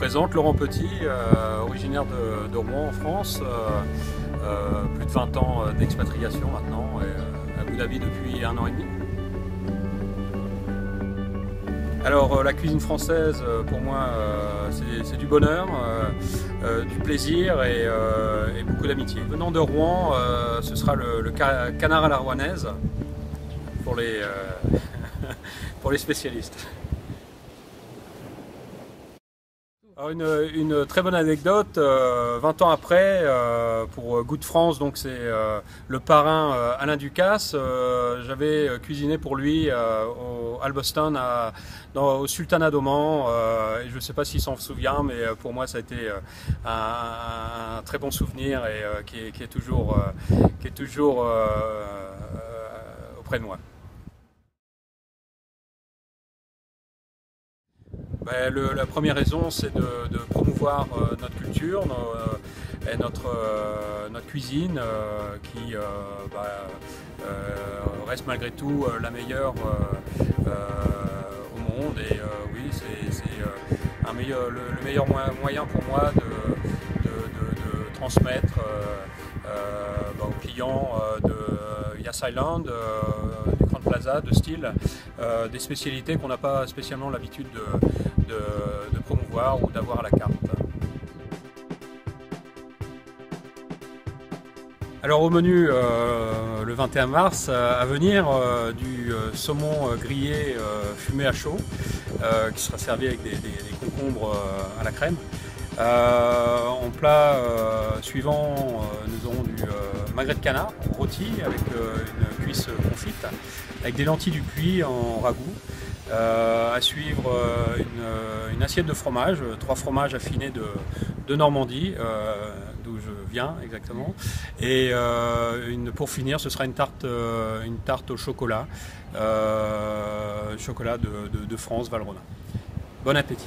présente Laurent Petit, euh, originaire de, Rouen en France, euh, euh, plus de 20 ans d'expatriation maintenant, et, à Abu depuis un an et demi. Alors la cuisine française pour moi c'est du bonheur, du plaisir et, beaucoup d'amitié. Venant de Rouen, ce sera le, canard à la rouennaise pour les spécialistes. Une, très bonne anecdote, 20 euh, ans après, euh, pour Goût de France, donc c'est euh, le parrain Alain Ducasse, j'avais cuisiné pour lui au Alboston, au Sultanat d'Oman, je ne sais pas s'il s'en souvient, mais pour moi ça a été un, très bon souvenir et qui est, toujours, qui est toujours auprès de moi. Ben, la première raison, c'est de, promouvoir euh, notre culture euh, et notre, euh, cuisine qui bah, reste malgré tout la meilleure au monde. Et oui, c'est le, meilleur moyen pour moi de, transmettre bah, aux clients de Yas Island, du Grand Plaza, de style, des spécialités qu'on n'a pas spécialement l'habitude de, promouvoir ou d'avoir à la carte. Alors au menu euh, le 21 mars euh, à venir euh, du saumon grillé fumé à chaud qui sera servi avec des, concombres à la crème. en plat suivant nous magret de canard rôti avec une cuisse confite avec des lentilles du puits en ragoût. Euh, à suivre euh, euh, une, assiette de fromage, trois fromages affinés de, Normandie, d'où je viens exactement. Et pour finir, ce sera une tarte, une au chocolat, chocolat de, de France, Valrhona. Bon appétit